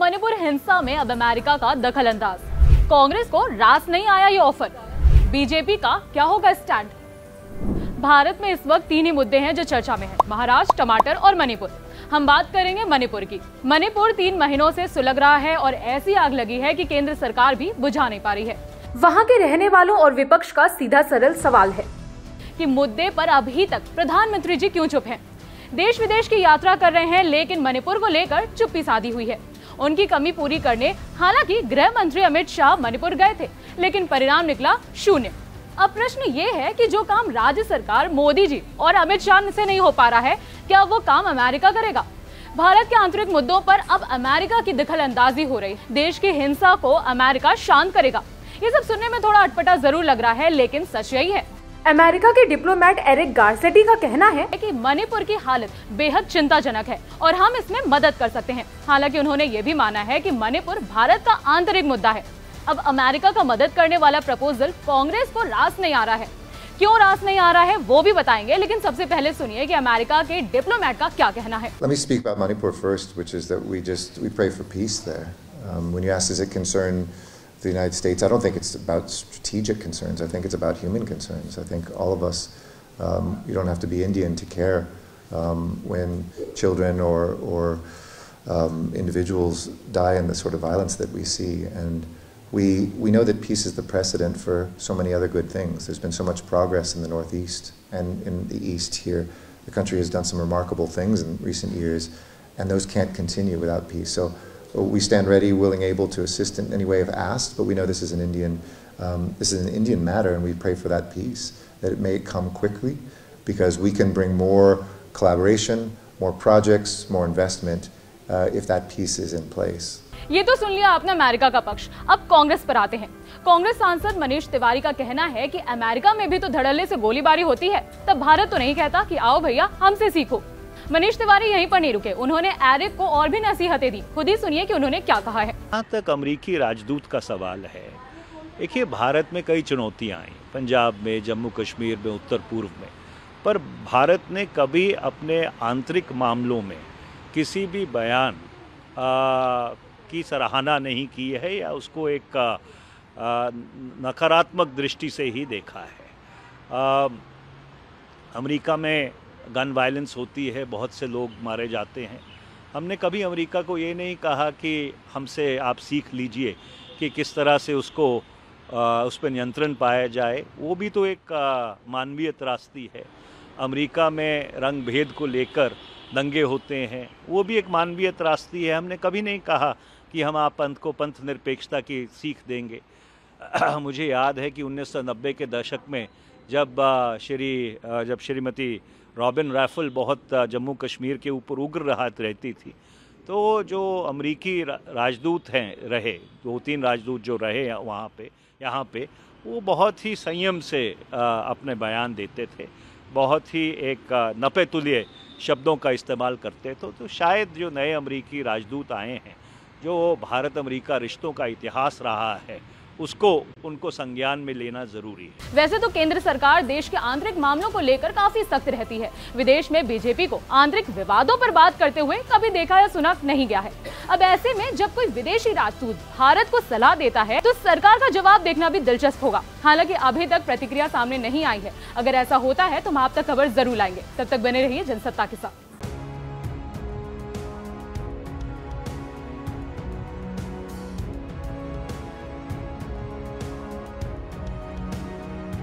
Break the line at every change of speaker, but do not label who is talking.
मणिपुर हिंसा में अब अमेरिका का दखल अंदाज कांग्रेस को रास नहीं आया ये ऑफ़र। बीजेपी का क्या होगा स्टैंड? भारत में इस वक्त तीन ही मुद्दे हैं जो चर्चा में हैं, महाराष्ट्र, टमाटर और मणिपुर। हम बात करेंगे मणिपुर की। मणिपुर तीन महीनों से सुलग रहा है और ऐसी आग लगी है कि केंद्र सरकार भी बुझा नहीं पा रही है। वहाँ के रहने वालों और विपक्ष का सीधा सरल सवाल है कि मुद्दे पर अभी तक प्रधानमंत्री जी क्यों चुप हैं? देश विदेश की यात्रा कर रहे हैं, लेकिन मणिपुर को लेकर चुप्पी साधी हुई है। उनकी कमी पूरी करने, हालाँकि गृह मंत्री अमित शाह मणिपुर गए थे, लेकिन परिणाम निकला शून्य। अब प्रश्न ये है कि जो काम राज्य सरकार, मोदी जी और अमित शाह से नहीं हो पा रहा है, क्या वो काम अमेरिका करेगा? भारत के आंतरिक मुद्दों पर अब अमेरिका की दखल अंदाजी हो रही, देश की हिंसा को अमेरिका शांत करेगा। ये सब सुनने में थोड़ा अटपटा ज़रूर लग रहा है, लेकिन सच यही है। अमेरिका के डिप्लोमेट एरिक गार्सेटी का कहना है कि मणिपुर की हालत बेहद चिंताजनक है और हम इसमें मदद कर सकते हैं। हालाँकि उन्होंने ये भी माना है कि मणिपुर भारत का आंतरिक मुद्दा है। अब अमेरिका का मदद करने वाला प्रपोजल कांग्रेस को रास नहीं आ रहा है। क्यों रास नहीं आ रहा है वो भी बताएँगे लेकिन सबसे पहले सुनिए कि अमेरिका के डिप्लोमेट का क्या कहना है।
Let me speak about Manipur first, which is that we just we pray for peace there. Um, when you ask, does it concern the United States? I don't think it's about strategic concerns. I think it's about human concerns. I think all of us, um, you don't have to be Indian to care um, when children or or um, individuals die in the sort of violence that we see and. We, we know that peace is the precedent for so many other good things. There's been so much progress in the Northeast and in the East here. The country has done some remarkable things in recent years, and those can't continue without peace. So we stand ready, willing, able to assist in any way if asked, but we know this is an Indian, um, this is an Indian matter, and we pray for that peace, that it may come quickly, because we can bring more collaboration, more projects, more investment uh, if that peace is in place.
ये तो सुन लिया आपने America का पक्ष अब कांग्रेस पर आते हैं कांग्रेस सांसद मनीष तिवारी का कहना है कि अमेरिका में भी तो धड़ल्ले से गोलीबारी होती है तब भारत तो नहीं कहता कि आओ भैया हमसे सीखो मनीष तिवारी यहीं पर नहीं रुके। उन्होंने एरिक को और भी नसीहतें दी। खुद ही सुनिए कि उन्होंने क्या कहा है।
यहाँ तक अमरीकी राजदूत का सवाल है। देखिए भारत में कई चुनौतियाँ आई। पंजाब में जम्मू कश्मीर में उत्तर पूर्व में। पर भारत ने कभी अपने आंतरिक मामलों में किसी भी बयान आ, की सराहना नहीं की है या उसको एक नकारात्मक दृष्टि से ही देखा है। आ, अमेरिका में गन वायलेंस होती है बहुत से लोग मारे जाते हैं। हमने कभी अमेरिका को ये नहीं कहा कि हमसे आप सीख लीजिए कि किस तरह से उसको आ, उस पर नियंत्रण पाया जाए। वो भी तो एक मानवीय त्रासदी है। अमेरिका में रंग भेद को लेकर दंगे होते हैं। वो भी एक मानवीय त्रासदी है। हमने कभी नहीं कहा कि हम आप पंथ को पंथ निरपेक्षता की सीख देंगे। मुझे याद है कि 1990 के दशक में जब श्री जब श्रीमती रॉबिन राइफल बहुत जम्मू कश्मीर के ऊपर उग्र राहत रहती थी। तो जो अमरीकी राजदूत हैं, रहे दो तीन राजदूत जो रहे वहाँ पे, यहाँ पे, वो बहुत ही संयम से अपने बयान देते थे। बहुत ही एक नपे तुल्य शब्दों का इस्तेमाल करते थे। तो शायद जो नए अमरीकी राजदूत आए हैं, जो भारत अमेरिका रिश्तों का इतिहास रहा है उसको, उनको संज्ञान में लेना ज़रूरी है।
वैसे तो केंद्र सरकार देश के आंतरिक मामलों को लेकर काफ़ी सख्त रहती है। विदेश में बीजेपी को आंतरिक विवादों पर बात करते हुए कभी देखा या सुना नहीं गया है। अब ऐसे में जब कोई विदेशी राजदूत भारत को सलाह देता है तो सरकार का जवाब देखना भी दिलचस्प होगा। हालाँकि अभी तक प्रतिक्रिया सामने नहीं आई है। अगर ऐसा होता है तो हम आप तक खबर ज़रूर लाएँगे। तब तक बने रहिए जनसत्ता के साथ।